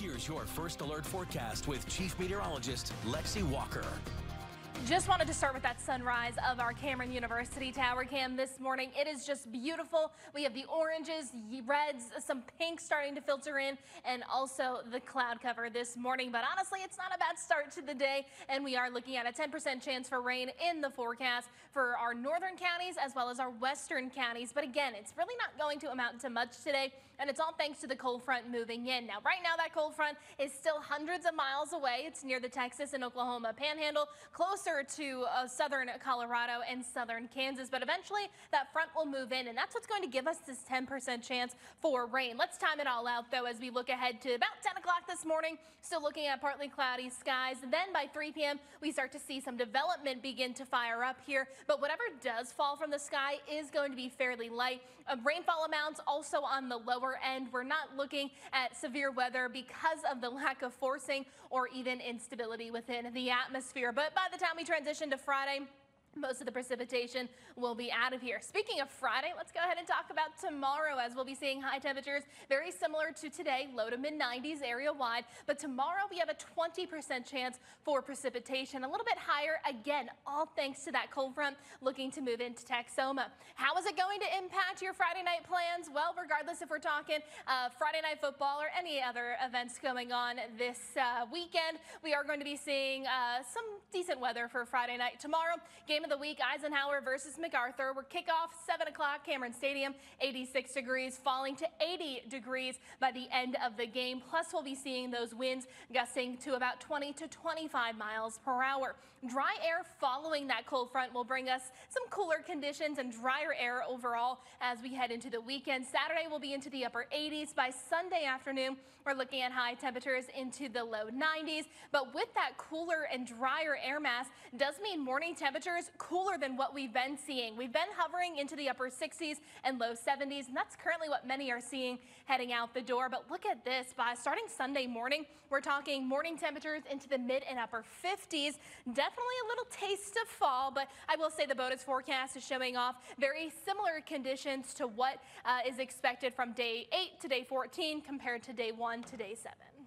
Here's your first alert forecast with Chief Meteorologist Lexi Walker. Just wanted to start with that sunrise of our Cameron University Tower Cam this morning. It is just beautiful. We have the oranges, reds, some pink starting to filter in, and also the cloud cover this morning. But honestly, it's not a bad start to the day, and we are looking at a 10% chance for rain in the forecast for our northern counties as well as our western counties. But again, it's really not going to amount to much today, and it's all thanks to the cold front moving in. Now, right now, that cold front is still hundreds of miles away. It's near the Texas and Oklahoma panhandle, closer closer to uh, southern Colorado and southern Kansas, but eventually that front will move in, and that's what's going to give us this 10% chance for rain. Let's time it all out, though, as we look ahead to about 10 o'clock this morning. Still looking at partly cloudy skies. Then by 3 p.m., we start to see some development begin to fire up here, but whatever does fall from the sky is going to be fairly light. Uh, rainfall amounts also on the lower end. We're not looking at severe weather because of the lack of forcing or even instability within the atmosphere. But by the time we transition to Friday, most of the precipitation will be out of here. Speaking of Friday, let's go ahead and talk about tomorrow as we'll be seeing high temperatures very similar to today, low to mid 90s area wide. But tomorrow we have a 20% chance for precipitation, a little bit higher again, all thanks to that cold front looking to move into Texoma. How is it going to impact your Friday night plans? Well, regardless if we're talking uh, Friday night football or any other events going on this uh, weekend, we are going to be seeing uh, some decent weather for Friday night. Tomorrow, game Game of the week, Eisenhower versus MacArthur. We're kickoff 7 o'clock, Cameron Stadium, 86 degrees, falling to 80 degrees by the end of the game. Plus, we'll be seeing those winds gusting to about 20 to 25 miles per hour. Dry air following that cold front will bring us some cooler conditions and drier air overall as we head into the weekend. Saturday will be into the upper 80s. By Sunday afternoon, we're looking at high temperatures into the low 90s. But with that cooler and drier air mass does mean morning temperatures cooler than what we've been seeing. We've been hovering into the upper 60s and low 70s, and that's currently what many are seeing heading out the door. But look at this. By starting Sunday morning, we're talking morning temperatures into the mid and upper 50s. Definitely a little taste of fall, but I will say the bonus forecast is showing off very similar conditions to what uh, is expected from day 8 to day 14 compared to day 1 to day 7.